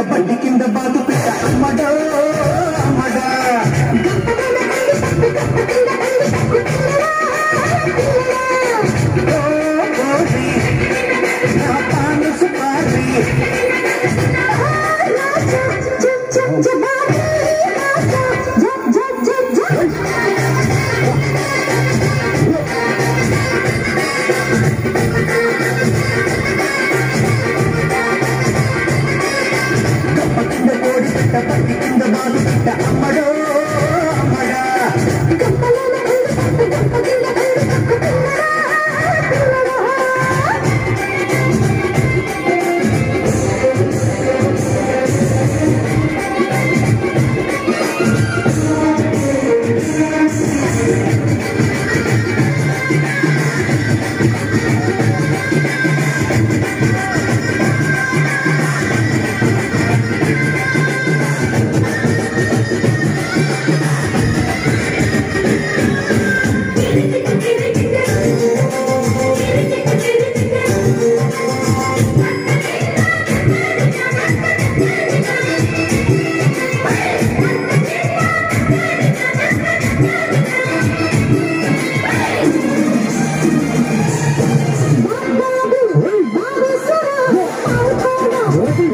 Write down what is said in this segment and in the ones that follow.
పెట్ట బండి కింద బాధ పెట్ట అమ్మడా అమ్మడా.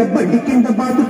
కింద బండి కింద బాబు